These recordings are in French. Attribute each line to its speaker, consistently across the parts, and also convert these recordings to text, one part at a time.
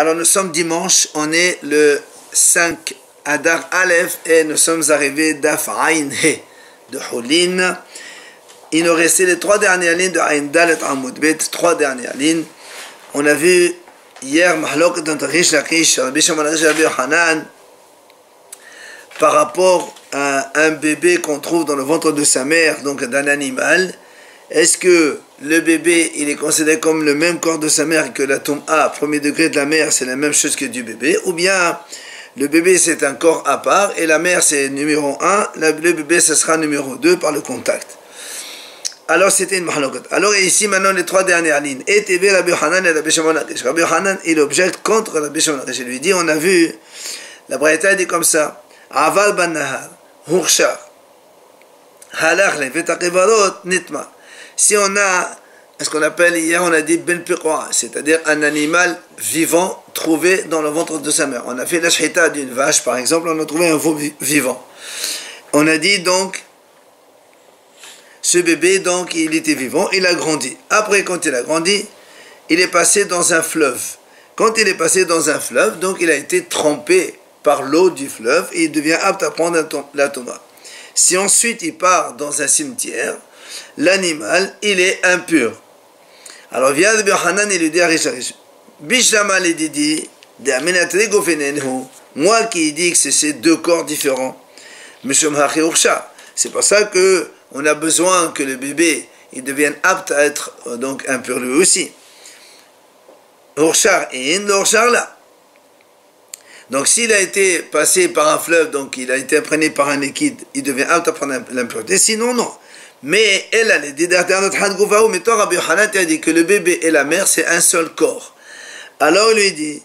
Speaker 1: Alors nous sommes dimanche, on est le 5 Adar Aleph et nous sommes arrivés d'Af Ain de Hulin. Il nous restait les trois dernières lignes de Ain Dalet Amud Bet, trois dernières lignes. On a vu hier Mahlok Rish Lakish, Rabbi Shimon Rabbi Hanan, par rapport à un bébé qu'on trouve dans le ventre de sa mère, donc d'un animal. Est-ce que le bébé, il est considéré comme le même corps de sa mère que la tombe A, premier degré de la mère, c'est la même chose que du bébé Ou bien le bébé, c'est un corps à part et la mère, c'est numéro 1, le bébé, ce sera numéro 2 par le contact. Alors, c'était une mahalokot. Alors, ici, maintenant, les trois dernières lignes. Et TV, Rabbi Hanan et Rabbi Shimon Rabbi Hanan, il objecte contre Rabbi Shimon Je lui dis, on a vu, la Braïta dit comme ça, Aval ban hurshar, halach nitma si on a ce qu'on appelle, hier on a dit ben c'est-à-dire un animal vivant trouvé dans le ventre de sa mère. On a fait la shita d'une vache par exemple, on a trouvé un veau vivant. On a dit donc, ce bébé donc il était vivant, il a grandi. Après quand il a grandi, il est passé dans un fleuve. Quand il est passé dans un fleuve, donc il a été trempé par l'eau du fleuve et il devient apte à prendre la tomba. Si ensuite il part dans un cimetière, l'animal, il est impur. Alors vient de Hanan et lui dit à Richarish, Bishamal et Didi, moi qui dis que c'est ces deux corps différents, c'est pour ça que on a besoin que le bébé il devienne apte à être euh, donc impur lui aussi. Urshar et là. Donc s'il a été passé par un fleuve, donc il a été imprégné par un liquide, il devient apte à prendre l'impureté. Sinon, non. Mais elle a dit mais Rabbi Hanan a dit que le bébé et la mère c'est un seul corps. Alors il lui dit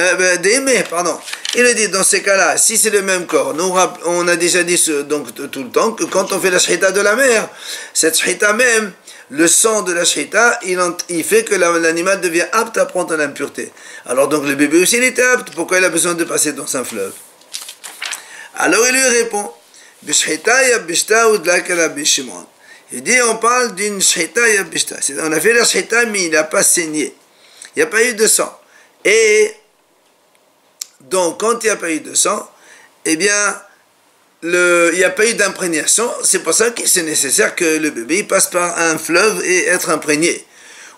Speaker 1: euh, ben, pardon. Il lui dit dans ces cas-là, si c'est le même corps, nous, on a déjà dit donc tout le temps que quand on fait la shita de la mère, cette shita même, le sang de la shita, il, il fait que l'animal devient apte à prendre l'impureté. Alors donc le bébé aussi il était apte, pourquoi il a besoin de passer dans un fleuve? Alors il lui répond, il dit, on parle d'une shita yabishta. On a fait la shita, mais il n'a pas saigné. Il n'y a pas eu de sang. Et donc, quand il n'y a pas eu de sang, eh bien, le, il n'y a pas eu d'imprégnation. C'est pour ça que c'est nécessaire que le bébé passe par un fleuve et être imprégné.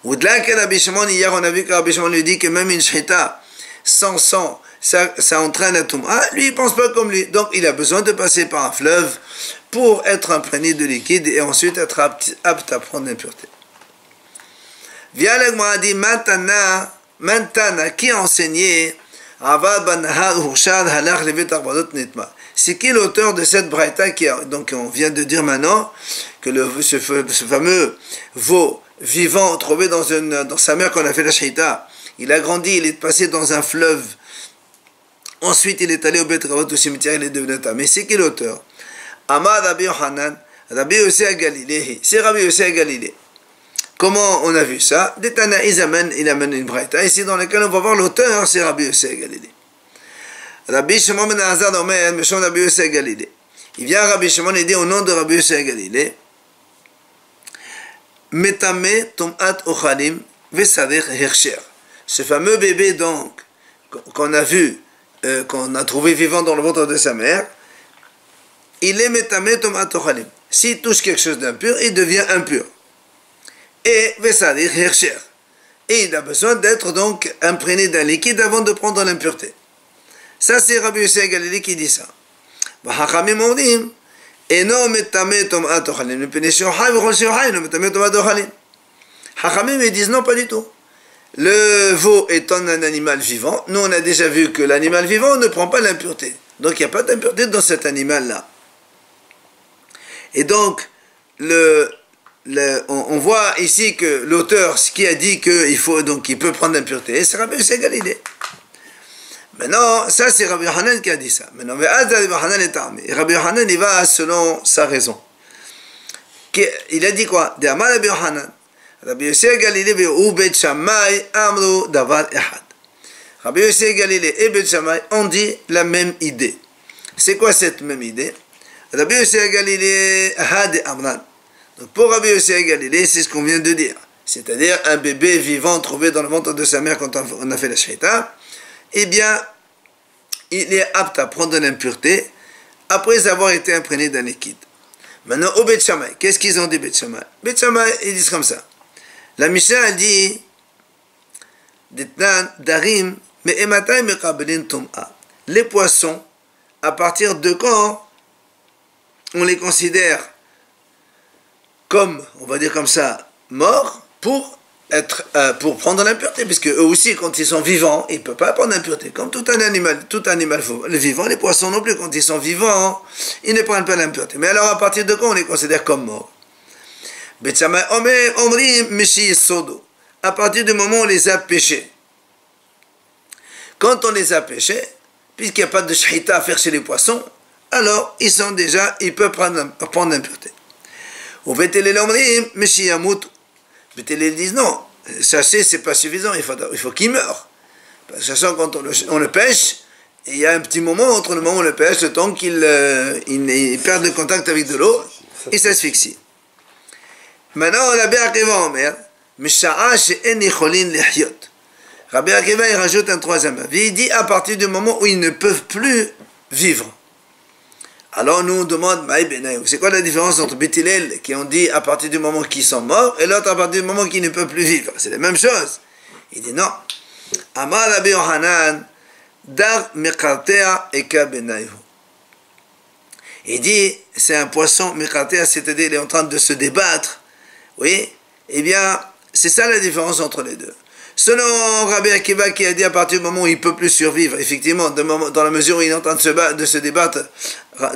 Speaker 1: Ou de là hier on a vu que lui dit que même une shita sans sang, ça, ça entraîne toum. Ah, lui, il pense pas comme lui. Donc, il a besoin de passer par un fleuve pour être imprégné de liquide et ensuite être apte, à prendre l'impureté. Via a dit Mantana, Mantana, qui a enseigné c'est qui l'auteur de cette braïta qui donc on vient de dire maintenant que le, ce, fameux veau vivant trouvé dans, une, dans sa mère qu'on a fait la shaita, il a grandi, il est passé dans un fleuve Ensuite, il est allé au Bet au cimetière, il est devenu Mais c'est qui l'auteur? Amad Rabbi Yohanan, Rabbi Yosef à Galilée. C'est Rabbi Yosef à Galilée. Comment on a vu ça? Détana, ils amènent, il amène une braïta. Ici, dans lequel on va voir l'auteur, c'est Rabbi Yosef à Galilée. Rabbi Shimon ben Azad Omer, Meshon Rabbi Yosef à Galilée. Il vient Rabbi Shimon et dit au nom de Rabbi Yosef à Galilée, Metame Tom'at Ochalim Vesadech Hersher. Ce fameux bébé, donc, qu'on a vu, euh, qu'on a trouvé vivant dans le ventre de sa mère, il est metametom atochalim. S'il touche quelque chose d'impur, il devient impur. Et hercher. Et il a besoin d'être donc imprégné d'un liquide avant de prendre l'impureté. Ça, c'est Rabbi Yosef Galilée qui dit ça. Et non. Le haïm, le. Hachamim, ils disent non, pas du tout. Le veau étant un animal vivant, nous on a déjà vu que l'animal vivant ne prend pas l'impureté. Donc il n'y a pas d'impureté dans cet animal-là. Et donc, le, on, voit ici que l'auteur, ce qui a dit qu'il faut donc il peut prendre l'impureté, c'est Rabbi Yosef Galilée. Maintenant, ça c'est Rabbi Hanan qui a dit ça. Maintenant, Rabbi est armé. Rabbi Hanan, il va selon sa raison. Il a dit quoi? Rabbi Hanan. Shammai amru davar ehad. Rabbi Yosef Galilée et Bet Shammai ont dit la même idée. C'est quoi cette même idée Rabbi Yosef Galilée had amran. Pour Rabbi Yosef Galilée, c'est ce qu'on vient de dire. c'est-à-dire un bébé vivant trouvé dans le ventre de sa mère quand on a fait la shaita, eh bien, il est apte à prendre l'impureté après avoir été imprégné d'un liquide. Maintenant, au Bet qu'est-ce qu'ils ont dit Shammai ils disent comme ça. La Mishnah dit Darim, mais Les poissons, à partir de quand on les considère comme, on va dire comme ça, morts pour être euh, pour prendre l'impureté, puisque eux aussi, quand ils sont vivants, ils ne peuvent pas prendre l'impureté. Comme tout animal, tout animal vivant, les poissons non plus, quand ils sont vivants, ils ne prennent pas l'impureté. Mais alors, à partir de quand on les considère comme morts? À partir du moment où on les a pêchés. Quand on les a pêchés, puisqu'il n'y a pas de shahita à faire chez les poissons, alors ils sont déjà, ils peuvent prendre, prendre l'impureté. Ou les disent non, chasser c'est pas suffisant, il faut, il faut qu'il meure. Sachant quand on le, on le pêche, il y a un petit moment entre le moment où on le pêche, le temps qu'il euh, il, le contact avec de l'eau, il s'asphyxie. Maintenant, Rabbi Akiva Omer, lehyot. Rabbi Akiva, il rajoute un troisième avis. Il dit à partir du moment où ils ne peuvent plus vivre. Alors nous on demande, c'est quoi la différence entre Bethilel qui ont dit à partir du moment qu'ils sont morts et l'autre à partir du moment qu'ils ne peuvent plus vivre? C'est la même chose. Il dit non. Amar Rabbi Dar et Il dit, c'est un poisson Mekartea, c'est-à-dire il est en train de se débattre. Oui Eh bien, c'est ça la différence entre les deux. Selon Rabbi Akiva qui a dit à partir du moment où il ne peut plus survivre, effectivement, dans la mesure où il est en train de se, débattre,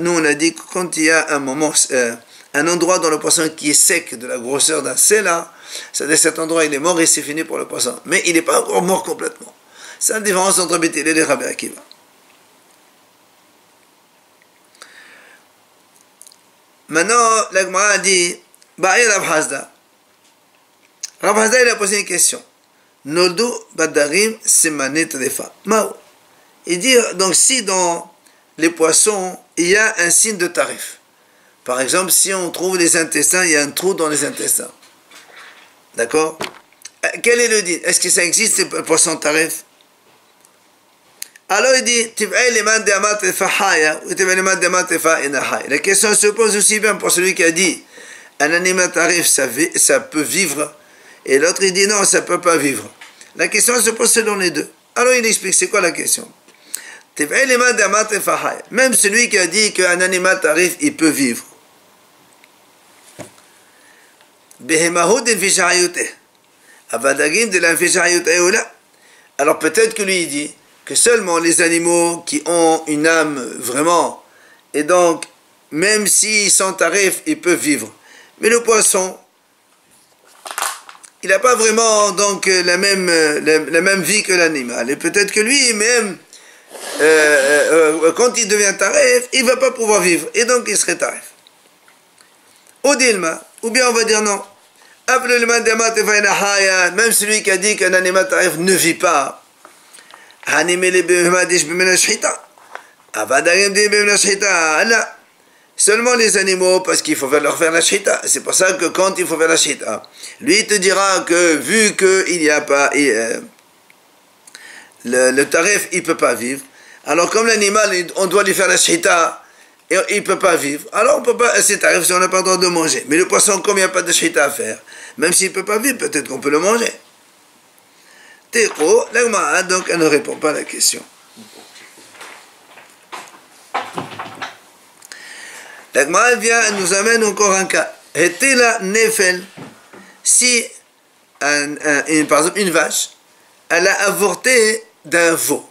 Speaker 1: nous on a dit que quand il y a euh, un endroit dans le poisson qui est sec de la grosseur d'un là, c'est-à-dire cet endroit il est mort et c'est fini pour le poisson. Mais il n'est pas encore mort complètement. C'est la différence entre Bethel et Rabbi Akiva. Maintenant, l'Agmara dit, Ba'i Rav Hazda. Rav il a posé une question. Noldu Badarim Semanet. Mao. Il dit, donc si dans les poissons, il y a un signe de tarif. Par exemple, si on trouve les intestins, il y a un trou dans les intestins. D'accord? Euh, Quel est le dit? Est-ce que ça existe, ces poissons tarif Alors il dit, la question se pose aussi bien pour celui qui a dit, un animal tarif, ça peut vivre, et l'autre il dit non, ça ne peut pas vivre. La question se pose selon les deux. Alors il explique, c'est quoi la question? Même celui qui a dit qu'un animal tarif, il peut vivre. Alors peut-être que lui il dit que seulement les animaux qui ont une âme vraiment, et donc même s'ils sont tarifs, ils peuvent vivre. Mais le poisson, il n'a pas vraiment donc la même, la même vie que l'animal. Et peut-être que lui même euh, euh, euh, quand il devient tarif, il ne va pas pouvoir vivre. Et donc il serait tarif. Ou bien on va dire non. Même celui qui a dit qu'un animal tarif ne vit pas. Seulement les animaux, parce qu'il faut leur faire la shita. C'est pour ça que quand il faut faire la shita, lui te dira que vu qu'il n'y a pas le, le tarif, il ne peut pas vivre. Alors comme l'animal, on doit lui faire la shita, et il ne peut pas vivre, alors on peut pas, c'est tarif si on n'a pas le droit de manger. Mais le poisson, comme il n'y a pas de shita à faire, même s'il ne peut pas vivre, peut-être qu'on peut le manger. Teko, donc elle ne répond pas à la question. L'agma vient, nous amène encore un cas. la nefel, si par exemple une vache, elle a avorté d'un veau.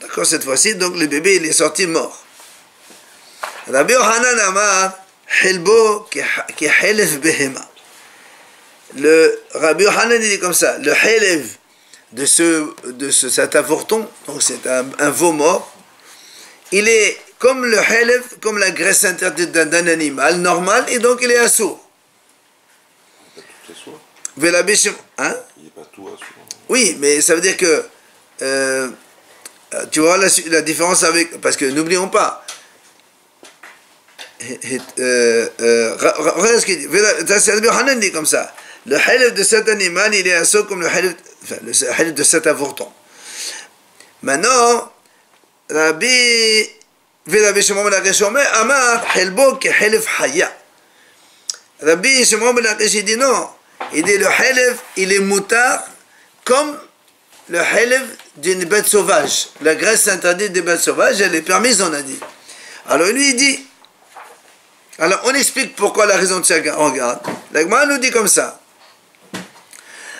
Speaker 1: D'accord, cette fois-ci, donc le bébé, il est sorti mort. Rabbi Yohanan Amar, Hilbo qui helef behema. Le Rabbi Yohanan dit comme ça, le helef de, ce, de ce, cet avorton, donc c'est un, veau mort, il est comme le helef, comme la graisse interdite d'un animal normal, et donc il est assourd.
Speaker 2: Il n'est
Speaker 1: hein?
Speaker 2: pas tout assourd.
Speaker 1: Oui, mais ça veut dire que euh, tu vois la, la, différence avec. Parce que n'oublions pas. Euh, euh, regarde ce qu'il dit. dit comme ça. le halif de cet animal, il est assaut comme le halif, enfin, le de cet avorton. Maintenant, Rabbi, Rabbi Shimon ben Lakish אומר, אמר חלבו כחלב חיה. Rabbi Shimon ben Lakish, il dit non. Il dit le halif, il est moutard comme le halif d'une bête sauvage. La graisse interdite des bêtes sauvages, elle est permise, on a dit. Alors lui, il dit, alors on explique pourquoi la raison de chacun. On regarde. L'Agma nous dit comme ça.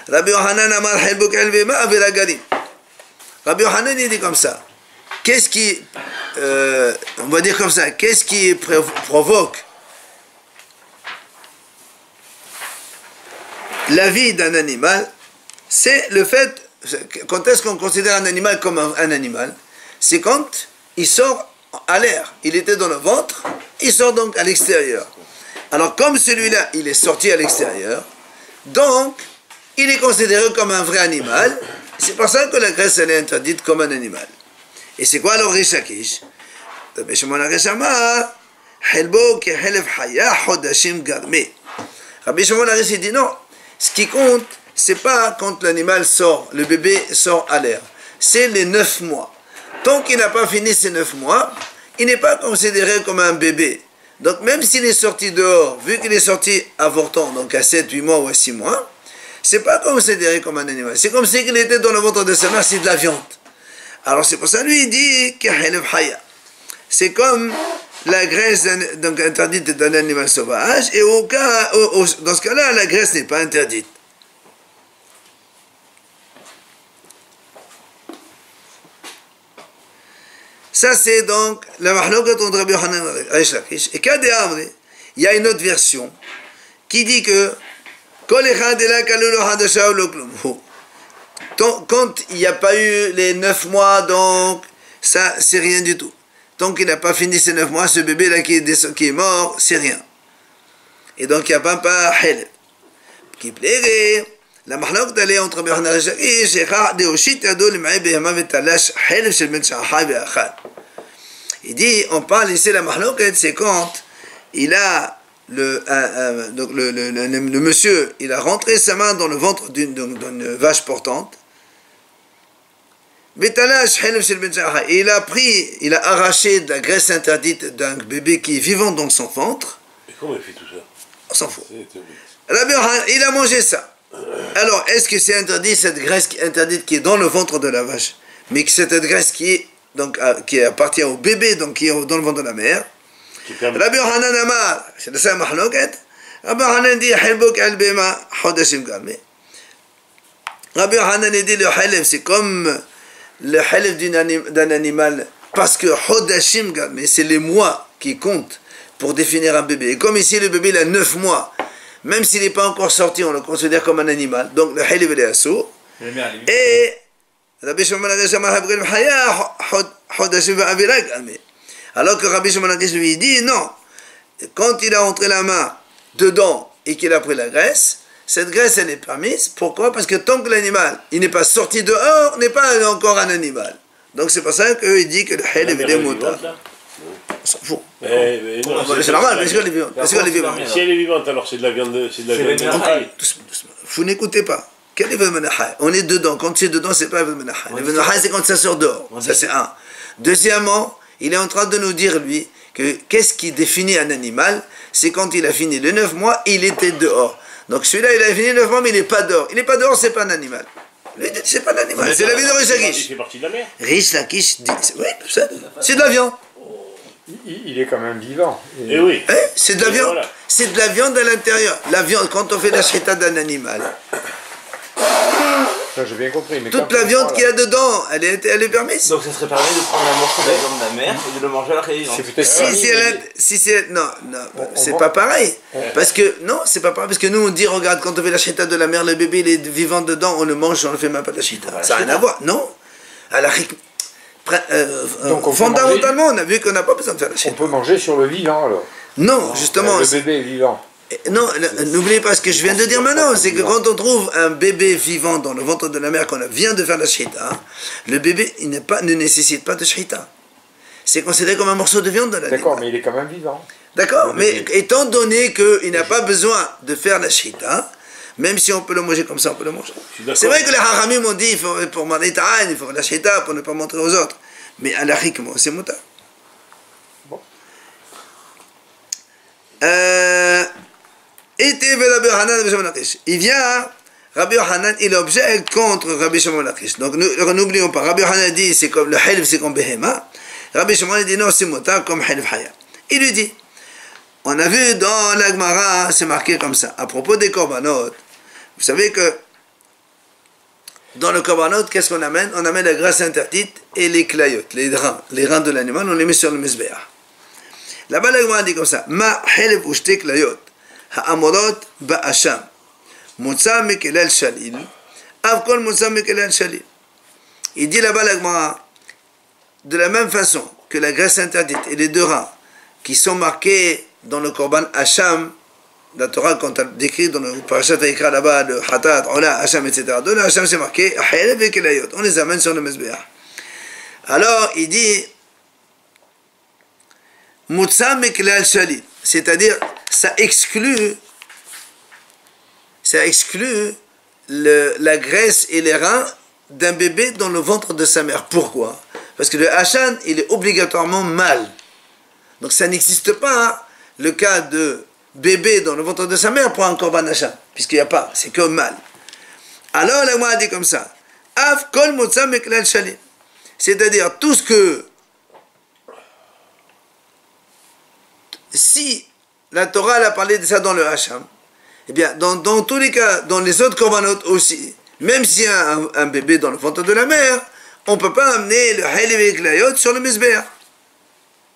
Speaker 1: Rabbi Yohanan Amar Helbuk Elvema Aviragarim. Rabbi Yohanan il dit comme ça. Qu'est-ce qui, euh, on va dire comme ça, qu'est-ce qui provoque la vie d'un animal? C'est le fait, quand est-ce qu'on considère un animal comme un, un animal? C'est quand il sort à l'air. Il était dans le ventre, il sort donc à l'extérieur. Alors comme celui-là, il est sorti à l'extérieur, donc il est considéré comme un vrai animal. C'est pour ça que la graisse elle est interdite comme un animal. Et c'est quoi alors Rishakish Rabbi Shimon dit non. Ce qui compte, c'est pas quand l'animal sort, le bébé sort à l'air. C'est les neuf mois. Tant qu'il n'a pas fini ses neuf mois, il n'est pas considéré comme un bébé. Donc même s'il est sorti dehors, vu qu'il est sorti avortant, donc à 7, 8 mois ou à 6 mois, c'est pas considéré comme un animal. C'est comme s'il était dans le ventre de sa mère, c'est de la viande. Alors c'est pour ça lui il dit c'est comme la graisse donc interdite d'un animal sauvage et au cas, dans ce cas-là la graisse n'est pas interdite. Ça, c'est donc la entre Rabbi et Lakish. Et il y a une autre version qui dit que quand il n'y a pas eu les neuf mois, donc ça, c'est rien du tout. Tant qu'il n'a pas fini ces neuf mois, ce bébé-là qui est, qui est mort, c'est rien. Et donc il n'y a pas pas. Qui plairait, la mahlok d'aller entre Yohanan et Lakish, c'est de Oshit Yado Lim'ay Behema Vetalash Heleb Shel Ben Shahai Ve'achad. Il dit, on parle ici la mahloket, c'est quand il a le, donc le, le, le, monsieur, il a rentré sa main dans le ventre d'une vache portante. Il a pris, il a arraché de la graisse interdite d'un bébé qui est vivant dans son ventre.
Speaker 2: Et comment il fait tout ça?
Speaker 1: On s'en fout. Il a mangé ça. Alors, est-ce que c'est interdit, cette graisse interdite qui est dans le ventre de la vache, mais que cette graisse qui est donc, qui appartient au bébé, donc qui est dans le ventre de la mère? Rabbi Yohanan Amar, c'est le même mahloket. Rabbi Yohanan dit Hilbuk al-Bema Hodashim Galme. Rabbi Yohanan dit le halif, c'est comme le halif d'un animal, parce que Hodashim Galme, c'est les mois qui comptent pour définir un bébé. Et comme ici le bébé il a 9 mois, même s'il n'est pas encore sorti, on le considère comme un animal. Donc le halif est assourd. Et Rabbi Shimon alors que Rabbi Shimon lui dit non, quand il a entré la main dedans et qu'il a pris la graisse, cette graisse elle est permise. Pourquoi? Parce que tant que l'animal il n'est pas sorti dehors, n'est pas encore un animal. Donc c'est pour ça qu'il dit que le hel est motard. On s'en fout. C'est normal, parce qu'elle est vivante.
Speaker 2: Si elle est vivante, alors c'est de la viande. C'est de la viande.
Speaker 1: Vous n'écoutez pas. Quel est On est dedans. Quand c'est dedans, c'est pas le Menachai. Le Menachai, c'est quand ça sort dehors. Ça, c'est un. Deuxièmement, il est en train de nous dire, lui, que qu'est-ce qui définit un animal? C'est quand il a fini les 9 mois, il était dehors. Donc celui-là, il a fini les 9 mois, mais il n'est pas dehors. Il n'est pas dehors, c'est pas un animal. C'est pas un animal, c'est la vie de Rish Lakish.
Speaker 2: Il fait partie de la mer.
Speaker 1: Rish Lakish dit, oui, c'est de la viande.
Speaker 3: Il est quand même vivant.
Speaker 2: Et eh oui.
Speaker 1: Eh, c'est de la viande. C'est de la viande à l'intérieur. La viande, quand on fait la shrita d'un animal,
Speaker 3: j'ai bien compris. Mais
Speaker 1: Toute la viande qu'il y a dedans, elle est, elle est permise.
Speaker 4: Donc ça serait permis de prendre un morceau de la viande de la mer et de le manger à la réunion.
Speaker 1: Si, si, elle si c'est non, non c'est pas pareil. Parce que non, c'est pas pareil parce que nous on dit regarde quand on fait la chita de la mer, le bébé il est vivant dedans, on le mange, on ne fait même pas de la chita. ça n'a rien à voir. Non. À la euh, Donc, fondamentalement, on a vu qu'on n'a pas besoin de faire la chita.
Speaker 3: On peut manger sur le vivant alors.
Speaker 1: Non, justement.
Speaker 3: Le bébé est vivant.
Speaker 1: Non, n'oubliez pas ce que je viens de dire maintenant, c'est que quand on trouve un bébé vivant dans le ventre de la mère qu'on vient de faire la shita, le bébé il pas, ne nécessite pas de shita. C'est considéré comme un morceau de viande de la
Speaker 3: D'accord, mais il est quand même vivant.
Speaker 1: D'accord, mais étant donné qu'il n'a pas besoin de faire la shita, Même si on peut le manger comme ça, on peut le manger. C'est vrai que les haramim ont dit, il faut, pour manger ta'an, il faut la shita pour ne pas montrer aux autres. Mais à la c'est moutar.
Speaker 3: Bon.
Speaker 1: Euh, Il vient, Rabbi Hanan, il objecte contre Rabbi Shimon. Donc n'oublions pas, Rabbi Hanan dit c'est comme le halif, c'est comme Behema. Rabbi Shimon dit non, c'est moutar comme halif haya. Il lui dit, on a vu dans l'Agmara, c'est marqué comme ça, à propos des korbanot. Vous savez que dans le korbanot, qu'est-ce qu'on amène? On amène la graisse interdite et les clayot, les reins. Les reins de l'animal, on les met sur le misbéah. Là-bas, l'Agmara dit comme ça Ma helef ushte ba'asham, mutsa mekelel shalil, avkol mutsa mekelel shalil. Il dit là-bas, l'Agmara, de la même façon que la graisse interdite et les deux reins qui sont marqués dans le Korban Hacham, la Torah, quand elle décrit dans le Parashat Haïkra là-bas, le Hatat, Ola, Hacham, etc. Dans le Hacham, c'est marqué. On les amène sur le Mesbéah. Alors, il dit. C'est-à-dire, ça exclut, ça exclut la graisse et les reins d'un bébé dans le ventre de sa mère. Pourquoi? Parce que le Hachan, il est obligatoirement mâle. Donc ça n'existe pas hein, le cas de bébé dans le ventre de sa mère pour un korban Hachan, puisqu'il n'y a pas, c'est que mâle. Alors la a dit comme ça Av kol. C'est-à-dire tout ce que. Si la Torah a parlé de ça dans le Hacham, eh bien, dans, tous les cas, dans les autres korbanot aussi, même s'il y a un, bébé dans le ventre de la mère, on ne peut pas amener le Haïlev et sur le Misbéah.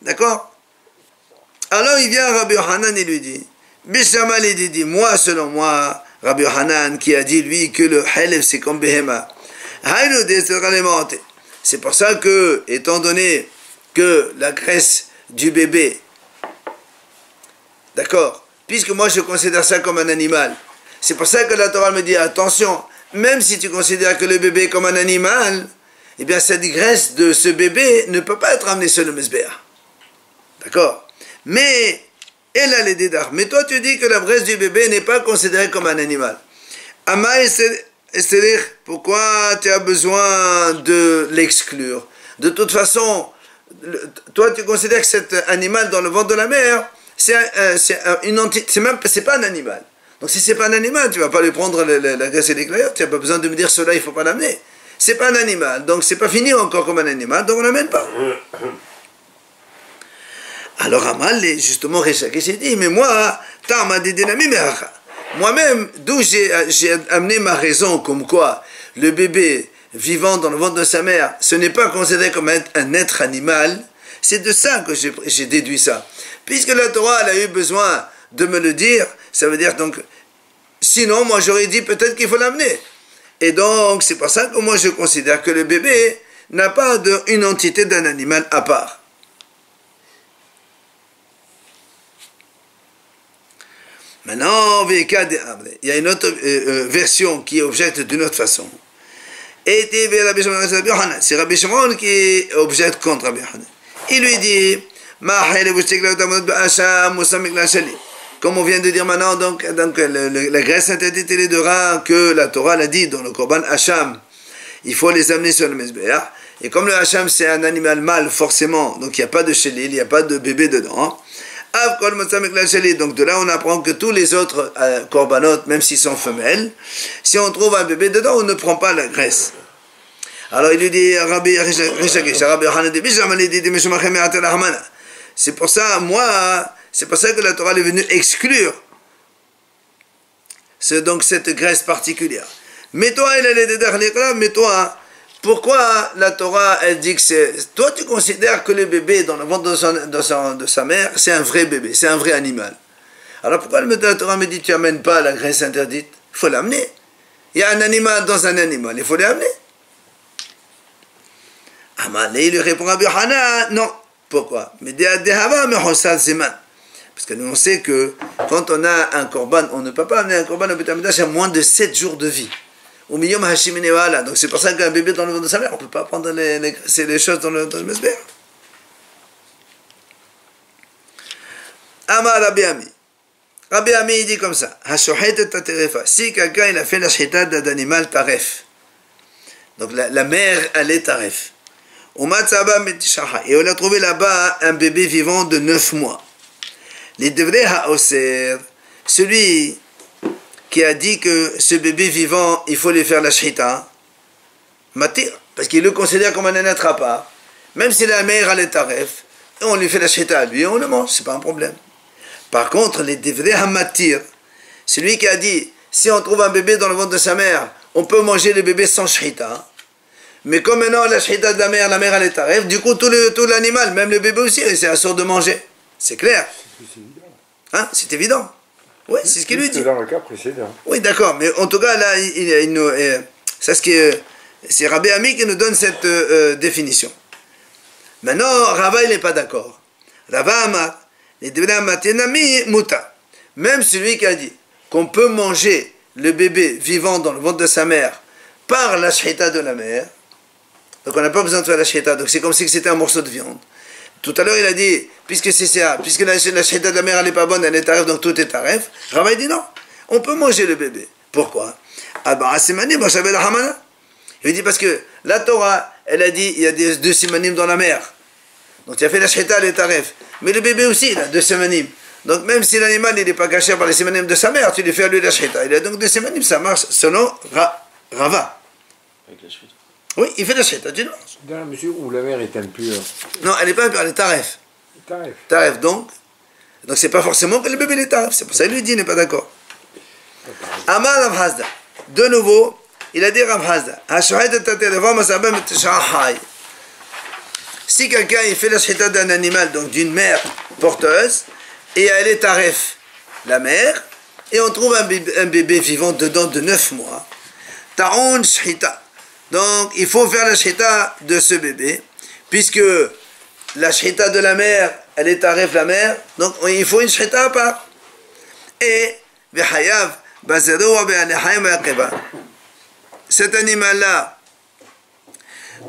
Speaker 1: D'accord? Alors il vient à Rabbi Hanan et lui dit Bishamal dit Moi, selon moi, Rabbi Hanan qui a dit lui que le Haïlev c'est comme Behema. C'est pour ça que, étant donné que la graisse du bébé D'accord Puisque moi je considère ça comme un animal. C'est pour ça que la Torah me dit attention, même si tu considères que le bébé est comme un animal, eh bien cette graisse de ce bébé ne peut pas être amenée sur le mesbéa. D'accord Mais elle a les dédars. Mais toi tu dis que la graisse du bébé n'est pas considérée comme un animal. Ama Esther, pourquoi tu as besoin de l'exclure? De toute façon, toi tu considères que cet animal dans le ventre de la mère, c'est c'est un- une c'est même c'est pas un animal. Donc si c'est pas un animal, tu vas pas lui prendre la, la- graisse et l'éclair, tu n'as pas besoin de me dire cela, il faut pas l'amener. C'est pas un animal, donc c'est pas fini encore comme un animal, donc on l'amène pas. Alors Amal, est justement, Réchak, s'est dit, mais moi, t'as m'a dit Moi-même, d'où j'ai amené ma raison, comme quoi le bébé vivant dans le ventre de sa mère, ce n'est pas considéré comme un, être animal, c'est de ça que j'ai déduit ça. Puisque la Torah, a eu besoin de me le dire, ça veut dire donc, sinon, moi j'aurais dit peut-être qu'il faut l'amener. Et donc, c'est pour ça que moi je considère que le bébé n'a pas une entité d'un animal à part. Maintenant, Amre. il y a une autre euh, euh, version qui objecte d'une autre façon. Et c'est Rabbi Shimon qui objecte contre Rabbi Yohanan. Il lui dit, Comme on vient de dire maintenant, donc, donc la graisse interdite et les deux reins que la Torah l'a dit dans le Korban Hacham, il faut les amener sur le Mesbéah. Et comme le Hacham c'est un animal mâle, forcément, donc il n'y a pas de chéli, il n'y a pas de bébé dedans. Donc de là on apprend que tous les autres euh, korbanot, même s'ils sont femelles, si on trouve un bébé dedans, on ne prend pas la graisse. Alors il lui dit, Rabbi Rishakish, Rabbi Yohanan C'est pour ça, moi, c'est pour ça que la Torah est venue exclure c'est donc cette graisse particulière. Mais toi, il est des mais toi, pourquoi la Torah, elle dit que c'est... Toi, tu considères que le bébé dans le ventre de, son- de de sa mère, c'est un vrai bébé, c'est un vrai animal. Alors pourquoi le de la Torah me dit, tu n'amènes pas la graisse interdite? Il faut l'amener. Il y a un animal dans un animal, il faut l'amener. Amalé, lui répond à Hanan, non. Pourquoi? Parce que nous, on sait que quand on a un korban, on ne peut pas amener un korban au Beth Amikdash à moins de 7 jours de vie. Au milieu. Donc c'est pour ça qu'un bébé dans le ventre de sa mère, on ne peut pas prendre les, les, choses dans le, dans. Amar Rabbi Ami. Rabbi Ami il dit comme ça Si quelqu'un a fait la shita d'un animal taref, donc la, mère elle est taref, et on a trouvé là-bas un bébé vivant de 9 mois. Les devraient haoser, celui qui a dit que ce bébé vivant, il faut lui faire la shita, matir, parce qu'il le considère comme un pas. Même si la mère elle est taref, on lui fait la shita à lui, on le mange, c'est pas un problème. Par contre, les devrés hamatir, celui qui a dit, si on trouve un bébé dans le ventre de sa mère, on peut manger le bébé sans shita. Mais comme maintenant la shita de la mère, la mère elle est taref, du coup tout l'animal, même le bébé aussi, c'est assuré de manger. C'est clair Hein C'est évident. Oui, c'est ce qu'il lui dit.
Speaker 3: dans le cas précédent.
Speaker 1: Oui, d'accord, mais en tout cas, là, il, euh, c'est ce que c'est Rabbi Ami qui nous donne cette euh, euh, définition. Maintenant, Rava, il n'est pas d'accord. Rava Amar, même celui qui a dit qu'on peut manger le bébé vivant dans le ventre de sa mère par la shita de la mère, donc on n'a pas besoin de faire la shita, donc c'est comme si c'était un morceau de viande. Tout à l'heure il a dit, puisque c'est ça, puisque la, shita de la mère elle n'est pas bonne, elle est tarif, donc tout est tarif, Rava dit non, on peut manger le bébé. Pourquoi? Ah ben, la hamana. Il dit parce que la Torah, elle a dit, il y a des, deux simanim dans la mer. Donc tu as fait la shita, elle est. Mais le bébé aussi, il a deux semaines. Donc même si l'animal n'est pas caché par les semaines de sa mère, tu lui fais à lui la shita. Il a donc deux semaines, ça marche selon Rava. Avec la. Oui, il fait la shita, tu
Speaker 3: Dans la mesure où la mère est impure.
Speaker 1: Non, elle n'est pas impure, elle est taref.
Speaker 3: Taref.
Speaker 1: Taref, donc. Donc c'est pas forcément que le bébé est taref. C'est pour ça qu'il lui dit, il n'est pas d'accord. Amal Rav De nouveau, il a dit Rav Hazda. Si quelqu'un il fait la shita d'un animal, donc d'une mère porteuse, et elle est taref, la mère, et on trouve un bébé, vivant dedans de 9 mois, ta'on shita. Donc il faut faire la shita de ce bébé, puisque la shita de la mère, elle est taref la mère, donc il faut une shita à part. Et, cet animal-là,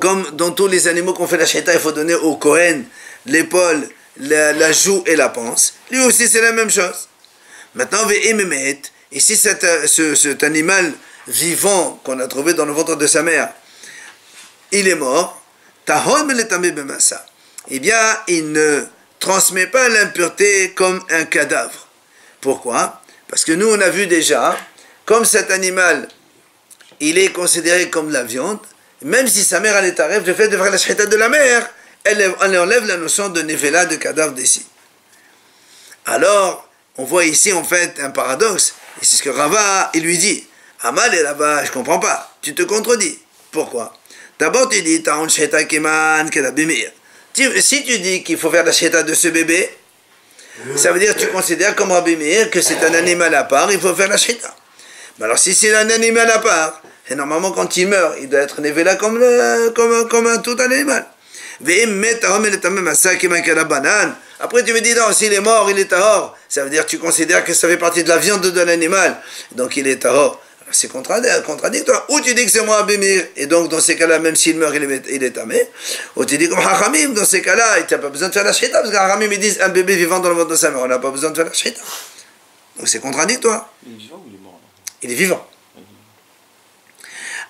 Speaker 1: comme dans tous les animaux qu'on fait la shita, il faut donner au Kohen l'épaule, la, joue et la panse. Lui aussi, c'est la même chose. Maintenant, et si cet, ce, cet animal vivant qu'on a trouvé dans le ventre de sa mère, il est mort, eh bien, il ne transmet pas l'impureté comme un cadavre. Pourquoi? Parce que nous, on a vu déjà, comme cet animal, il est considéré comme la viande, même si sa mère allait est le fait de la shahita de la mère, elle, enlève la notion de nevela, de cadavre d'ici. Alors, on voit ici en fait un paradoxe, et c'est ce que Rava, il lui dit. Amal est là-bas, je comprends pas, tu te contredis. Pourquoi? D'abord, tu dis, sheta keman Si tu dis qu'il faut faire la sheta de ce bébé, ça veut dire que tu considères comme Rabbi Meir que c'est un animal à part, il faut faire la sheta. Mais alors, si c'est un animal à part, et normalement, quand il meurt, il doit être élevé là comme, comme, comme un tout animal. Après, tu me dis, non, s'il est mort, il est tahor. Ça veut dire que tu considères que ça fait partie de la viande de l'animal. Donc, il est tahor. C'est contradictoire. Ou tu dis que c'est moi Abimir, et donc dans ces cas-là, même s'il meurt, il est, il est tamé. Ou tu dis comme Hachamim, dans ces cas-là, il n'y a pas besoin de faire la shita, parce que Hachamim, ils disent un bébé vivant dans le ventre de sa mère, on n'a pas besoin de faire la shita. Donc c'est contradictoire.
Speaker 4: Il est vivant ou il est mort
Speaker 1: Il est vivant.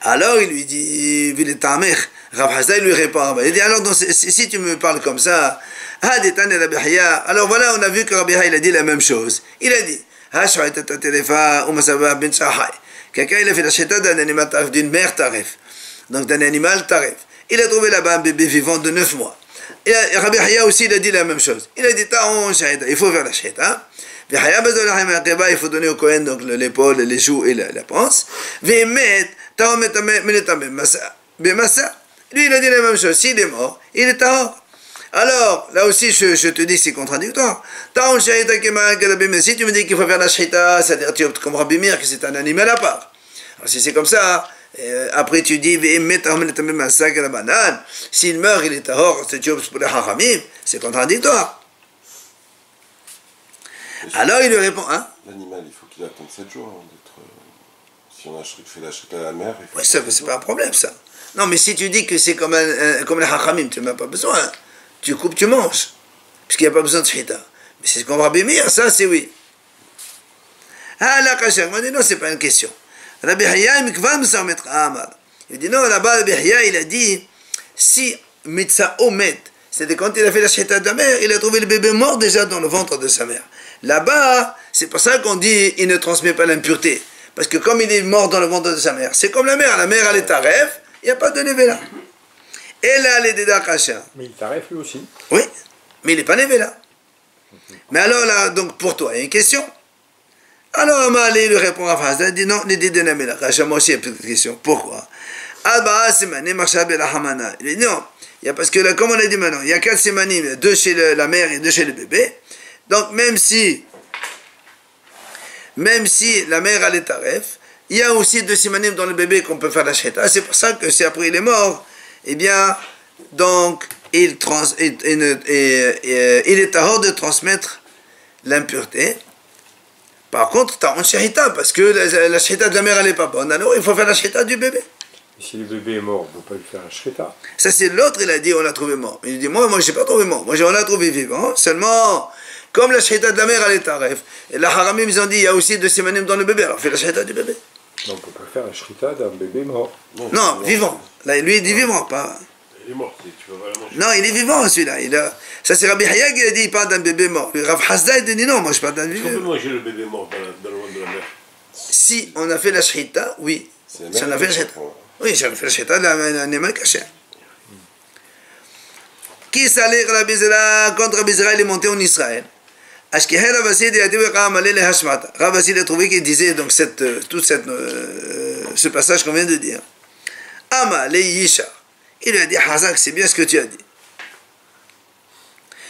Speaker 1: Alors il lui dit, vu les tamer, Rav Hazda lui répond, il dit alors si, tu me parles comme ça, alors voilà, on a vu que Rabbi il a dit la même chose. Il a dit, quelqu'un il a fait la cheta d'un animal d'une mère tarif, donc d'un animal tarif. Il a trouvé là-bas un bébé vivant de 9 mois. Et Rabbi Haya aussi, il a dit la même chose. Il a dit, il faut faire la cheta. Il faut donner au Kohen donc l'épaule, les joues et la, la panse. Lui, il a dit la même chose. S'il est mort, il est tahor. Alors, là aussi, je, je te dis, c'est contradictoire. Si tu me dis qu'il faut faire la shita, c'est-à-dire tu comme Rabbi Mir, que c'est un animal à part. Alors, si c'est comme ça, euh, après tu dis, s'il meurt, il est tahor, c'est pour les haramim, c'est contradictoire. Alors il lui répond, hein?
Speaker 5: L'animal, il faut qu'il attende 7 jours avant d'être. Euh, si on a fait la chute à la mer.
Speaker 1: Oui, c'est pas un problème ça. Non, mais si tu dis que c'est comme, un, comme les hachamim, tu n'as pas besoin. Tu coupes, tu manges. Puisqu'il n'y a pas besoin de chita. Mais c'est comme Rabbi Mir, ça c'est oui. Ah, la kasher. On dit non, c'est pas une question. Rabbi amar. Il dit non, là-bas, Rabbi il a dit, si Mitsa Omet, c'était quand il a fait la shita de la mère, il a trouvé le bébé mort déjà dans le ventre de sa mère. Là-bas, c'est pour ça qu'on dit, il ne transmet pas l'impureté. Parce que comme il est mort dans le ventre de sa mère, c'est comme la mère. La mère, elle est à rêve, il n'y a pas de là. Et là, elle est des Dakasha.
Speaker 3: Mais il t'arrête lui aussi.
Speaker 1: Oui, mais il n'est pas là. Mais alors là, donc pour toi, il y a une question. Alors Amalé lui répond à phrase, il dit non, il dit de Namela. Moi aussi, il y a une petite question. Pourquoi? Alba Semane Marshab el Hamana. Il dit non, il y a parce que là, comme on a dit maintenant, il y a quatre sémanim, deux chez le- la mère et deux chez le bébé. Donc même si, même si la mère elle est taref, il y a aussi deux sémanim dans le bébé qu'on peut faire la sheta. C'est pour ça que si après il est mort, eh bien, donc il, trans, il, ne- est hors de transmettre l'impureté. Par contre, tu as un shahita, parce que la, la shahita de la mère elle n'est pas bonne, alors il faut faire la shahita du bébé.
Speaker 3: Et si le bébé est mort, on ne peut pas lui faire un shrita.
Speaker 1: Ça, c'est l'autre, il a dit, on l'a trouvé mort. Il dit, moi, moi, je n'ai pas trouvé mort. Moi, on l'a trouvé vivant. Seulement, comme la shahita de la mère, elle est taref. Et la haramim, ils ont dit, il y a aussi deux sémanim dans le bébé. Alors, fais la shahita du bébé.
Speaker 3: Donc on peut pas faire un shrita d'un bébé mort.
Speaker 1: Non, vivant. Là, lui, il dit vivant, pas.
Speaker 2: Il est mort, tu la manger.
Speaker 1: Non, il est vivant, celui-là. Il a... Ça, c'est Rabbi Hayya qui a dit, il parle d'un bébé mort. Rav Hasda, il dit, non, moi, je parle d'un bébé mort.
Speaker 2: manger le bébé mort dans, le ventre de la mère
Speaker 1: Si on a fait la shahita, oui. Si on a fait la shahita. Oui, si on a fait la shahita de l'animal caché. Qui s'allait Rabbi Zera contre Rabbi Zera, il est monté en Israël. Ashkehel Rav Asid, il a dit, Rav Amalé le Hashmata. Rav Asid a trouvé qu'il disait donc cette, euh, tout cette, euh, ce passage qu'on vient de dire. Il lui a dit, Hazak, c'est bien ce que tu as dit.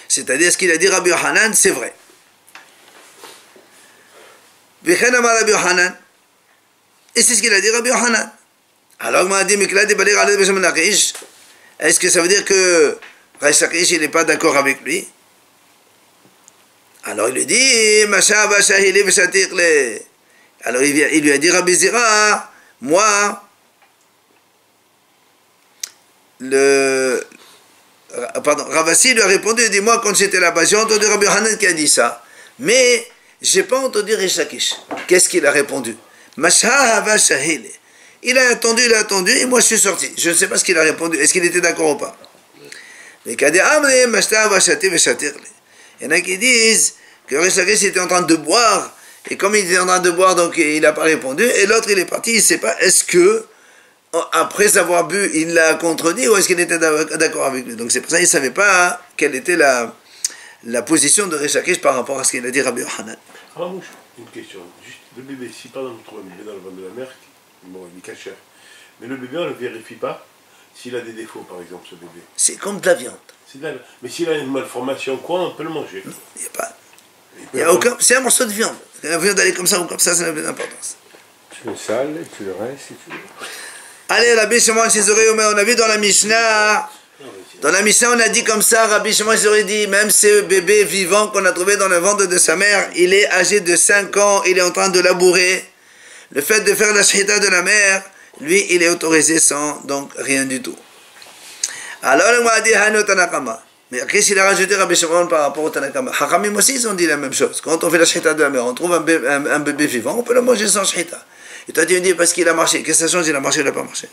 Speaker 1: C'est-à-dire ce qu'il a dit Rabbi Hanan, c'est vrai. Et c'est ce qu'il a dit Rabbi Hanan. Alors, il m'a dit. Est-ce que ça veut dire que Reish Lakish, il n'est pas d'accord avec lui? Alors, il lui dit. Alors, il, vient- il lui a dit, Rabbi Zira, moi, le. Pardon, Ravasi lui a répondu, il dit, moi, quand j'étais là-bas, j'ai entendu Rabbi Hanan qui a dit ça. Mais, j'ai pas entendu Reish Lakish. Qu'est-ce qu'il a répondu? Il a attendu, il a attendu, et moi je suis sorti. Je ne sais pas ce qu'il a répondu. Est-ce qu'il était d'accord ou pas? Mais dit Hava Shati Veshatirli. Il y en a qui disent que Reish Lakish était en train de boire, et comme il était en train de boire, donc il n'a pas répondu, et l'autre il est parti, il ne sait pas, est-ce que, après avoir bu, il l'a contredit, ou est-ce qu'il était d'accord avec lui? Donc c'est pour ça qu'il ne savait pas quelle était la, la position de Reish Lakish par rapport à ce qu'il a dit Rabbi Yohanan.
Speaker 2: Ramouche, une question. Juste, le bébé, si par exemple on trouve un bébé dans le ventre de la mère, bon, il est cachère. Mais le bébé, on ne le vérifie pas s'il a des défauts, par exemple, ce bébé.
Speaker 1: C'est comme de la viande.
Speaker 2: C'est de la- Mais s'il a une malformation, quoi, on peut le manger?
Speaker 1: Il n'y a pas. Il y a aucun. C'est un morceau de viande. La viande elle est comme ça ou comme ça, ça n'a pas d'importance.
Speaker 3: Tu le sales, tu le rinces si tu veux.
Speaker 1: Allez, Rabbi Shimon Shizori on a vu dans la Mishnah. Dans la Mishnah, on a dit comme ça, Rabbi Shimon Shizori dit, même ce bébé vivant qu'on a trouvé dans le ventre de sa mère, il est âgé de 5 ans, il est en train de labourer. Le fait de faire la shahida de la mère, lui, il est autorisé sans donc rien du tout. Alors, on m'a dit, Hano Tanakama. Mais qu'est-ce qu'il a rajouté Rabbi Shimon par rapport au Tanakama? Hakamim aussi, ils ont dit la même chose. Quand on fait la shahida de la mère, on trouve un bébé, un- bébé vivant, on peut le manger sans shahida. Et toi, tu me dis, parce qu'il a marché. Qu'est-ce que ça change Il a marché ou il n'a pas marché.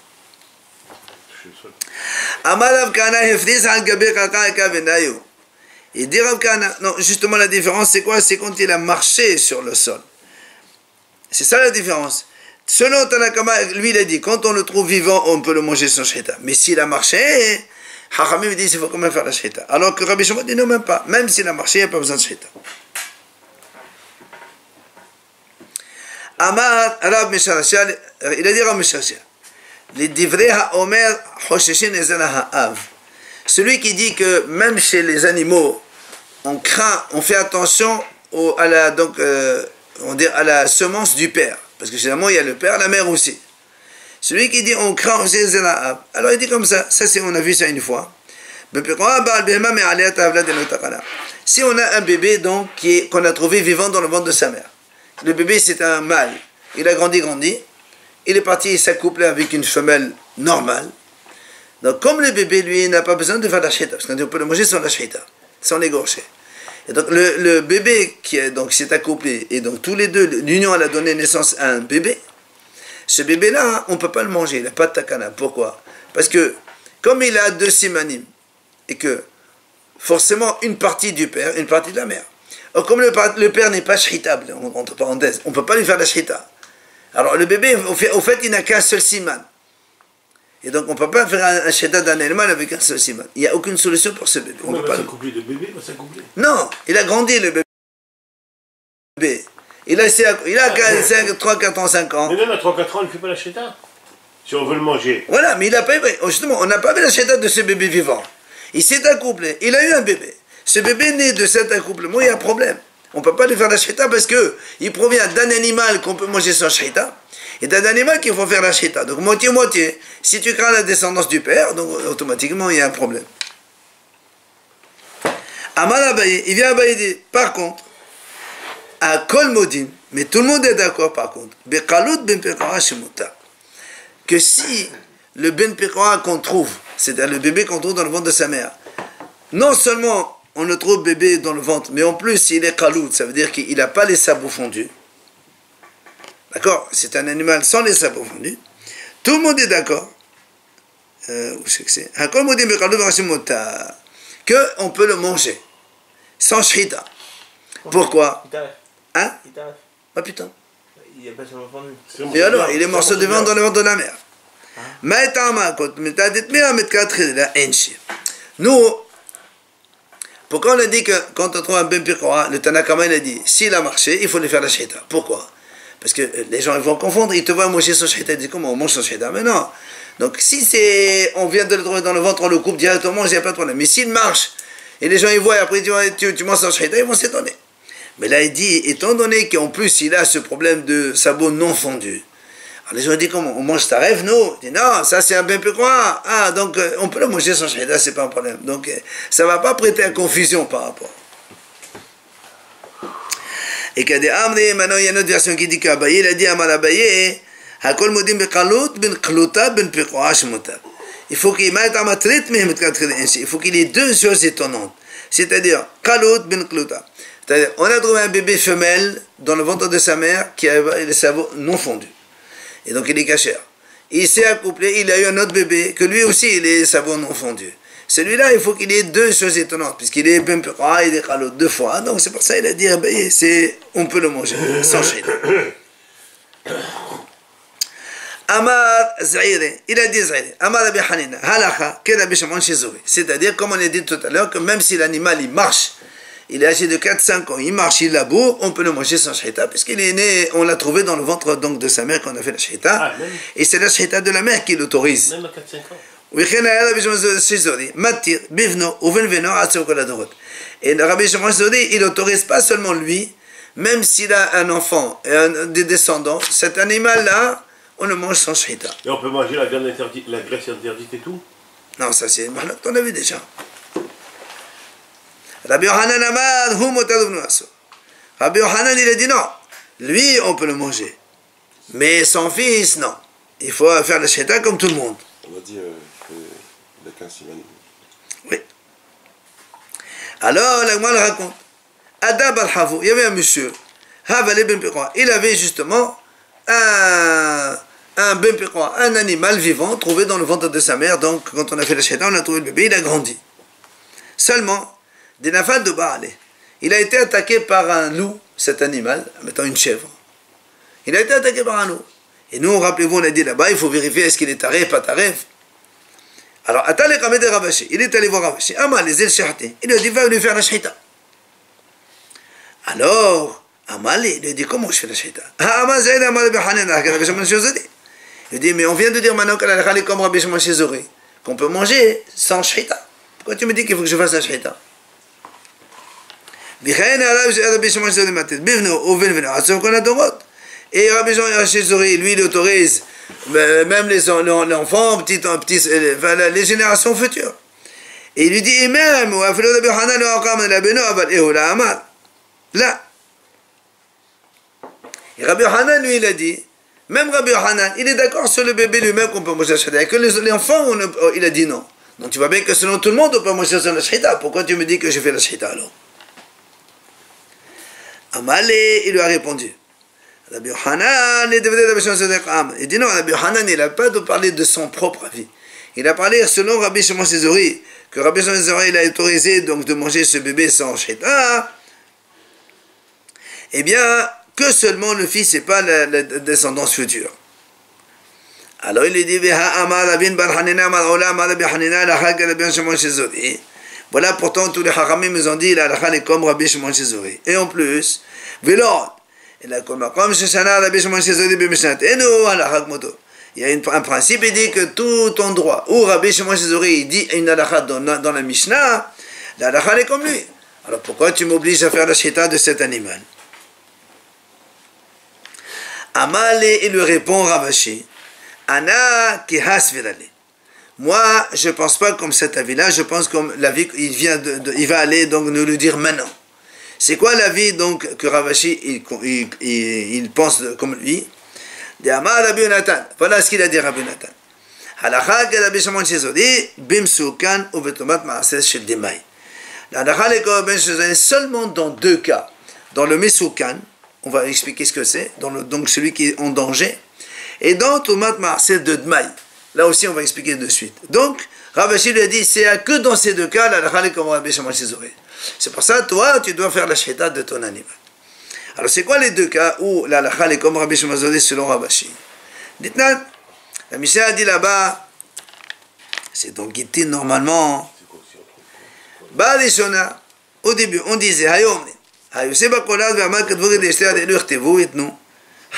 Speaker 1: Il dit non, justement la différence c'est quoi? C'est quand il a marché sur le sol. C'est ça la différence. Selon Tanakama, lui il a dit, quand on le trouve vivant, on peut le manger sans shita. Mais s'il a marché, Hachamim dit, il faut quand même faire la shita. Alors que Rabbi Shimon dit non, même pas. Même s'il a marché, il n'y a pas besoin de shita. Amar Rav Misharashia, il a dit Misharashia. Les divrei ha'omer hosheshin ezen ha'av. Celui qui dit que même chez les animaux, on craint, on fait attention au, à la donc euh, on dit à la semence du père, parce que généralement il y a le père, la mère aussi. Celui qui dit on craint aussi ezen ha'av. Alors il dit comme ça, ça c'est on a vu ça une fois. Si on a un bébé donc qui est qu'on a trouvé vivant dans le ventre de sa mère, le bébé c'est un mâle, il a grandi, grandi, il est parti s'accoupler avec une femelle normale. Donc, comme le bébé, lui, n'a pas besoin de faire la shita, parce qu'on peut le manger sans la shita, sans l'égorger. Et donc le, bébé qui s'est accouplé, et donc tous les deux, l'union elle a donné naissance à un bébé, ce bébé-là, on ne peut pas le manger, il n'a pas de takana. Pourquoi? Parce que comme il a deux simanim, et que forcément une partie du père, une partie de la mère. Or, comme le, le père n'est pas shritable, entre parenthèses, on ne peut pas lui faire la shrita. Alors le bébé, au fait, au fait, il n'a qu'un seul siman. Et donc on ne peut pas faire un, un shrita d'un animal avec un seul siman. Il n'y a aucune solution pour ce bébé. On
Speaker 2: On
Speaker 1: peut pas le-
Speaker 2: de bébé, on va s'accoupler.
Speaker 1: Non, il a grandi le bébé. Il a, il a 3, 4 ans, 5 ans.
Speaker 2: Mais même à 3-4 ans, on ne fait pas la chéta. Si on veut le manger.
Speaker 1: Voilà, mais il a pas eu- justement, on n'a pas vu la shrita de ce bébé vivant. Il s'est accouplé, il a eu un bébé. Ce bébé né de cet accouplement, il y a un problème. On ne peut pas lui faire la shrita parce que il provient d'un animal qu'on peut manger sans shrita et d'un animal qu'il faut faire la shrita. Donc moitié-moitié. Si tu crains la descendance du père, donc automatiquement il y a un problème. Amal Abaye, il vient Abaye dit, par contre, à Kol Modin, mais tout le monde est d'accord par contre, ben que si le ben qu'on trouve, c'est-à-dire le bébé qu'on trouve dans le ventre de sa mère, non seulement on le trouve bébé dans le ventre, mais en plus il est kaloud, ça veut dire qu'il n'a pas les sabots fondus. D'accord? C'est un animal sans les sabots fondus. Tout le monde est d'accord. Euh, où c'est que c'est? Bekalut Shemuta, qu'on peut le manger sans shrita. Pourquoi? Hein? Ah putain.
Speaker 4: Il n'y a pas
Speaker 1: Et alors,
Speaker 2: morceau de
Speaker 1: il est morceau de
Speaker 2: un
Speaker 1: viande dans le ventre de la mer. מה pourquoi on a dit que quand on trouve un ben pikora, le Tanakama il a dit, s'il a marché, il faut lui faire la shita. Pourquoi? Parce que euh, les gens ils vont confondre, ils te voient manger son shita, ils disent comment on mange son shita Mais non. Donc si c'est, on vient de le trouver dans le ventre, on le coupe directement, il n'y a pas de problème. Mais s'il marche, et les gens ils voient, et après ils tu, tu manges son shita, ils vont s'étonner. Mais là il dit, étant donné qu'en plus il a ce problème de sabot non fondu, les gens disent comment On mange ta rêve, nous? Non, ça c'est un peu quoi Ah, donc euh, on peut le manger sans shahida, c'est pas un problème. Donc euh, ça va pas prêter à confusion par rapport. Et qu'il y a des Amri, maintenant il y a une autre version qui dit qu'Abaye, il a dit Amal Abaye, Hakol Modim Bekalut Kluta Pekoa Shmuta. Il faut qu'il mette à matrit, mais il faut qu'il ait deux choses étonnantes. C'est-à-dire, Kalut ben Kluta. C'est-à-dire, on a trouvé un bébé femelle dans le ventre de sa mère qui avait les cerveaux non fondus. Et donc il est cachère. Il s'est accouplé, il a eu un autre bébé, que lui aussi il est savon non fondu. Celui-là, il faut qu'il ait deux choses étonnantes, puisqu'il est pekra, il est khalot deux fois. Donc c'est pour ça qu'il a dit, ah ben, on peut le manger, sans shahida. Amar Zaire, il a dit Zaire, Amar Rabbi Hanina, halacha, Shimon Shizouri. C'est-à-dire, comme on a dit tout à l'heure, que même si l'animal il marche, il est âgé de 4-5 ans, il marche, il laboure, on peut le manger sans shahita, puisqu'il est né, on l'a trouvé dans le ventre donc, de sa mère qu'on a fait la shahita.
Speaker 2: Ah,
Speaker 1: et c'est la shahita de la mère qui l'autorise.
Speaker 2: Même à 4-5 ans.
Speaker 1: Et le rabbi Shimon Zodi, il autorise pas seulement lui, même s'il a un enfant et un, des descendants, cet animal-là, on le mange sans shahita.
Speaker 2: Et on peut manger la, viande interdite, la graisse interdite et tout?
Speaker 1: Non, ça c'est ton avis déjà. Rabbi Yohanan Amad. Rabbi Yohanan, il a dit non. Lui, on peut le manger. Mais son fils, non. Il faut faire le shaitan comme tout le monde.
Speaker 5: On a dit euh, a qu'un siman.
Speaker 1: Oui. Alors, la Gemara le raconte. Adab al-Havou, il y avait un monsieur, Haval Piqwa. Il avait justement un, un ben un animal vivant trouvé dans le ventre de sa mère. Donc, quand on a fait le shaitan, on a trouvé le bébé, il a grandi. Seulement, de. Il a été attaqué par un loup, cet animal, mettant une chèvre. Il a été attaqué par un loup. Et nous, rappelez-vous, on a dit là-bas, il faut vérifier est-ce qu'il est taré, pas taré. Alors, Atal Kamed Rabashi, il est allé voir Rabashi. Amal, les shahté. Il lui a dit, va lui faire la shahita. Alors, Amal, il lui a dit, comment je fais la shahita Ah, Amal, Amal Shimon Shizori. Il dit, mais on vient de dire maintenant qu'elle a comme Rabbi Shimon qu'on peut manger sans shahita. Pourquoi tu me dis qu'il faut que je fasse la shahita et Rabbi Shimon Zori, lui, il autorise euh, même les, enfants, petit, euh, les générations futures. Et il lui dit, et même, Rabbi Hanan, Rabbi Hanan, lui, il a dit, même Rabbi Hanan, il est d'accord sur le bébé lui-même qu'on peut manger la Que les, enfants, il a dit non. Donc tu vois bien que selon tout le monde, on peut manger la shita. Pourquoi tu me dis que je fais la shita alors? Amalé, il lui a répondu. Rabbi Rabbi Shimon Shizori. Il dit non, Rabbi Yohanan, il n'a pas de parler de son propre avis. Il a parlé selon Rabbi Shimon Shizori, que Rabbi Shimon Shizori, il a autorisé donc de manger ce bébé sans shita. Eh bien, que seulement le fils et pas la, la descendance future. Alors il lui dit, Hanina amar Ola amar Rabbi Hanina la Rabbi Shimon Shizori. Voilà pourtant tous les haramim nous ont dit la halakha est comme Rabbi Shimon Shizori. Et en plus, Velod, il a comme comme Shoshana Rabbi Shimon Shizori b'Mishnat. Et nous, halakha moto. Il y a une- un principe, il dit que tout endroit où Rabbi Shimon Shizori dit une halakha dans, dans la Mishnah, la halakha est comme lui. Alors pourquoi tu m'obliges à faire la shita de cet animal? Amalé, il lui répond Ravashi, Ana kihas virale. Moi, je ne pense pas comme cet avis-là, je pense comme l'avis qu'il vient de, il va aller donc nous le dire maintenant. C'est quoi l'avis donc que Ravashi il, il, il- il pense comme lui? Voilà ce qu'il a dit Rabbi demai. La seulement dans deux cas. Dans le mesoukan, on va expliquer ce que c'est, donc celui qui est en danger, et dans Tomat Maaser de Dmaï. Là aussi, on va expliquer de suite. Donc, Ravashi lui a dit, c'est à que dans ces deux cas, la halakha comme Rabbi Shizodi. C'est pour ça, toi, tu dois faire la shita de ton animal. Alors, c'est quoi les deux cas où la est comme Rabbi Shizodi selon Ravashi Dites-nous, la Mishnah a dit là-bas, c'est donc Gittin normalement. Au début, on disait.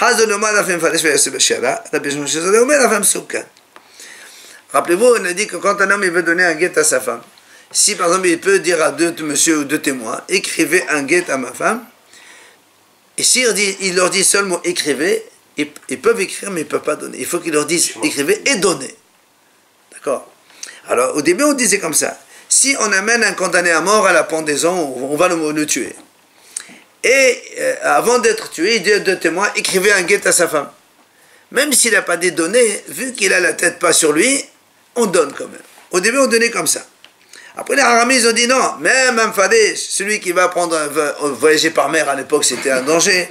Speaker 1: Hazon, Omar, la femme Omer, la. Rappelez-vous, on a dit que quand un homme il veut donner un guet à sa femme, si par exemple il peut dire à deux monsieur ou deux témoins, écrivez un guet à ma femme, et s'il dit, il leur dit seulement écrivez, ils, ils peuvent écrire mais ils ne peuvent pas donner. Il faut qu'ils leur disent écrivez et donnez. D'accord? Alors au début on disait comme ça. Si on amène un condamné à mort à la pendaison, on va le, le tuer. Et euh, avant d'être tué, il dit à deux témoins écrivez un guet à sa femme. Même s'il n'a pas des données, vu qu'il a la tête pas sur lui, on donne quand même. Au début on donnait comme ça. Après les haramis ont dit non, même un fadé, celui qui va prendre un voyager par mer à l'époque c'était un danger,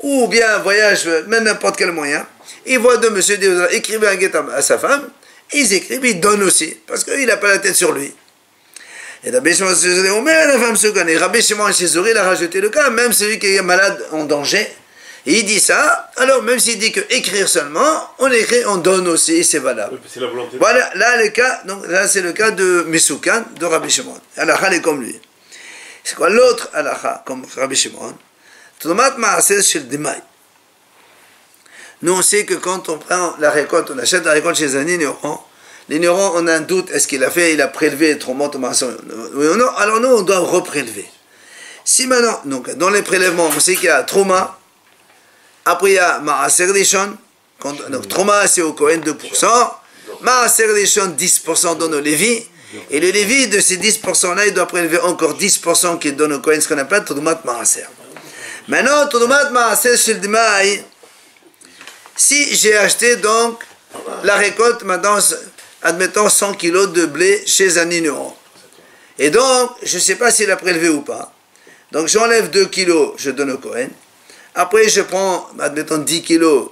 Speaker 1: ou bien voyage, même n'importe quel moyen, il voit deux monsieur écrivez un guet à, sa femme, ils écrivent, ils donnent aussi, parce qu'il n'a pas la tête sur lui. Et Rabbi Shimon on met la femme se connaît. Rabbi Shimon il a rajouté le cas, même celui qui est malade en danger, et il dit ça, alors même s'il dit que écrire seulement, on écrit, on donne aussi, c'est valable.
Speaker 2: Oui, C'est la volonté.
Speaker 1: Voilà, là, le cas, donc là, c'est le cas de Mesoukan, de Rabbi Shimon. Alaha, est comme lui. C'est quoi l'autre alaha, comme Rabbi Shimon? Nous, on sait que quand on prend la récolte, on achète la récolte chez un ignorant, l'ignorant, on a un doute, est-ce qu'il a fait, il a prélevé ou Maaser Oui ou non Alors nous, on doit reprélever. Si maintenant, donc, dans les prélèvements, on sait qu'il y a Trauma, après il y a Maaser Rishon, donc Trauma c'est au Cohen 2%, Maaser Rishon 10% donne au Lévi, et le Lévi de ces 10% là, il doit prélever encore 10% qu'il donne au Cohen, ce qu'on appelle Todumat Maaser. Maintenant, Todumat Maaser chez le Dimaï, si j'ai acheté donc la récolte, maintenant, admettons 100 kilos de blé chez un ignorant, et donc je ne sais pas s'il a prélevé ou pas, donc j'enlève 2 kilos, je donne au Cohen, après, je prends, admettons, 10 kilos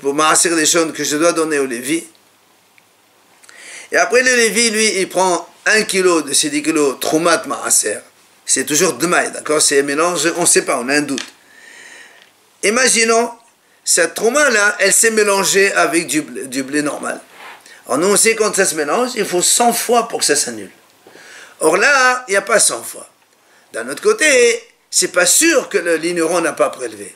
Speaker 1: pour m'assurer des choses que je dois donner au Lévi. Et après, le Lévi, lui, il prend 1 kilo de ces 10 kilos, Troumat Maaser. C'est toujours Demaï, d'accord? C'est un mélange, on ne sait pas, on a un doute. Imaginons, cette Trouma-là, elle s'est mélangée avec du du blé normal. Alors nous, on sait quand ça se mélange, il faut 100 fois pour que ça s'annule. Or là, il n'y a pas 100 fois. D'un autre côté, c'est pas sûr que le- l'ignorant n'a pas prélevé.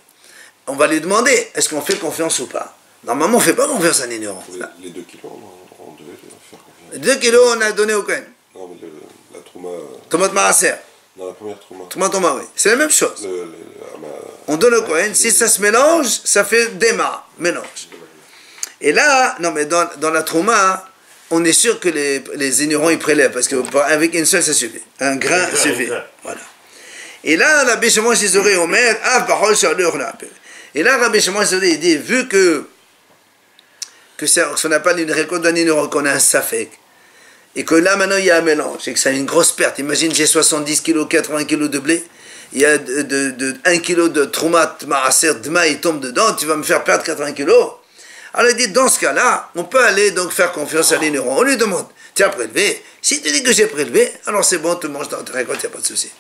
Speaker 1: On va lui demander, est-ce qu'on fait confiance ou pas? Normalement, on ne fait pas confiance à un ignorant.
Speaker 5: Les, les deux kilos, on, on devait faire confiance.
Speaker 1: 2 kilos, on a donné au Cohen.
Speaker 5: Non, mais le- la trauma,
Speaker 1: Tomate Maaser.
Speaker 5: dans la première trauma,
Speaker 1: Tomate Thomas, oui. C'est la même chose.
Speaker 5: le, le- à ma-
Speaker 1: On donne au Cohen. Si ça se mélange, ça fait déma, mélange. Et là, non, mais dans, dans la trauma, on est sûr que les, les ignorants, ils prélèvent, parce qu'avec une seule, ça suffit. Un grain
Speaker 2: Un grain,
Speaker 1: suffit.
Speaker 2: un grain.
Speaker 1: Voilà. Et là, Rabbi Shimon Shizori Omer, l'heure là. Et là, Rabbi Shimon Shizori, il dit, vu que, que ça, qu'on pas une récolte d'un qu'on a un safek, et que là, maintenant, il y a un mélange, et que ça une grosse perte. Imagine, j'ai 70 kilos, 80 kilos de blé, il y a de, de, de 1 kg de Troumat Dma, il tombe dedans, tu vas me faire perdre 80 kilos. Alors il dit, dans ce cas-là, on peut aller donc faire confiance à l'ignorant. On lui demande, tu as prélevé Si tu dis que j'ai prélevé, alors c'est bon, tu manges dans ta récolte, il n'y a pas de souci.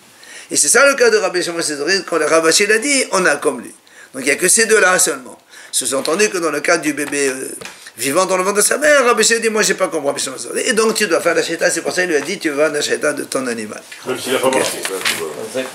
Speaker 1: Et c'est ça le cas de Rabbi Shimon quand le Ravashi l'a dit, on a comme lui. Donc il n'y a que ces deux-là seulement. Sous-entendu que dans le cas du bébé euh, vivant dans le ventre de sa mère, Rabbi Shimon dit, moi j'ai pas compris Rabbi Shimon. Et donc tu dois faire la sheta, c'est pour ça qu'il lui a dit, tu vas la de ton animal.
Speaker 2: Même s'il n'a pas marché. ça, tu vois.
Speaker 4: Exact.